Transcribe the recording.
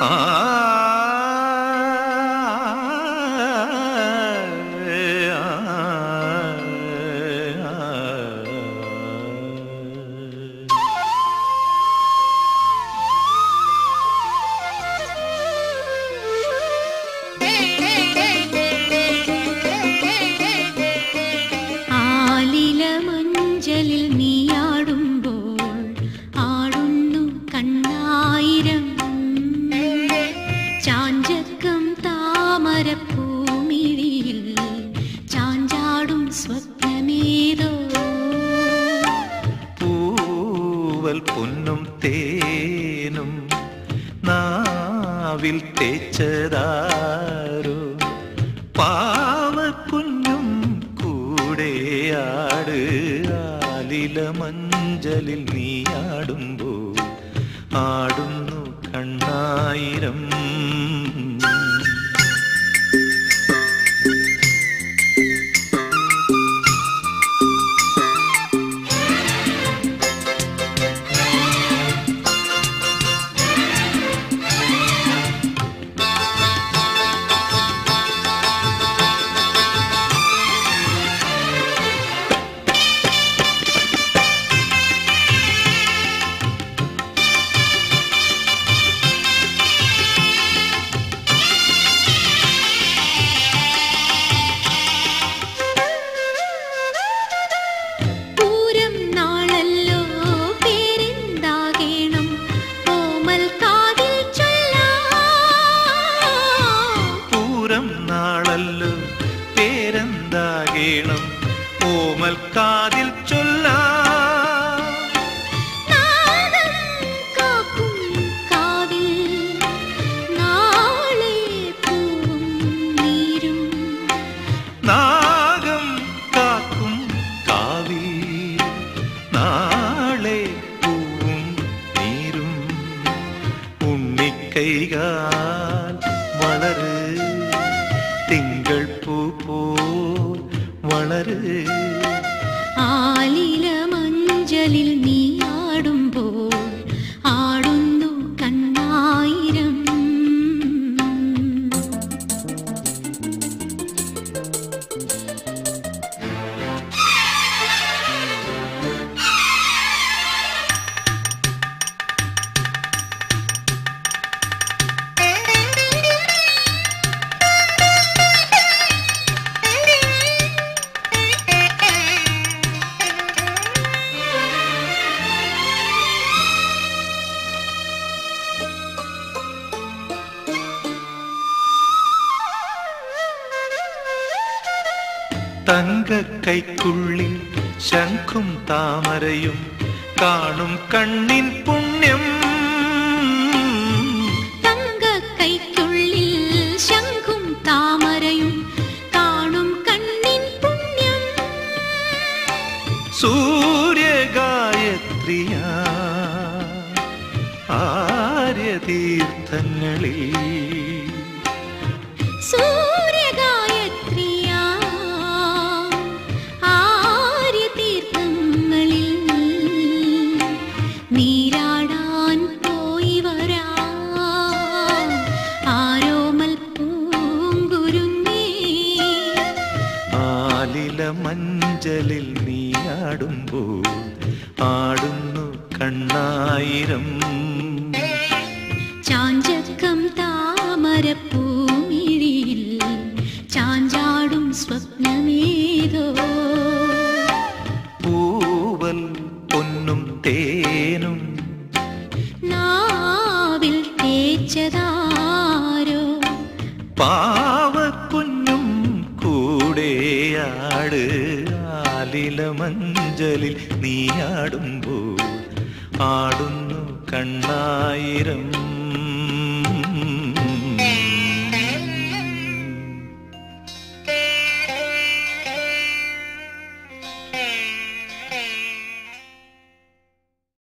啊。നാവിൽ തേച്ചതാരോ? പാവക്കുഞ്ഞും കൂടെയാട് ആലില മഞ്ചലിൽ നീ നീയാടുമ്പോൾ ആടുന്നു കണ്ണായിരം പേരെന്താകേണം ഓമൽ കാതിൽ ചൊല്ല. നാഗം കാക്കും കാവിൽ. നാളെ 哎。തങ്കക്കൈക്കുള്ളിൽ ശംഖും താമരയും കാണും കണ്ണിൻ പുണ്യം. തങ്കക്കൈക്കുള്ളിൽ ശംഖും താമരയും കാണും കണ്ണിൻ പുണ്യം. സൂര്യഗായത്രിയ ആര്യതീർത്ഥങ്ങളിൽ മഞ്ചലിൽ നീ നീയാടുമ്പോൾ ആടുന്നു കണ്ണായിരം. ചാഞ്ചക്കം താമരപ്പൂമിഴിയിൽ ചാഞ്ചാടും സ്വപ്നമേതോ? പൂവൽ പൊന്നും തേനും നാവിൽ തേച്ചതാരോ? പാവക്കുഞ്ഞും ആലില മഞ്ചലിൽ നീയാടുമ്പോൾ ആടുന്നു കണ്ണായിരം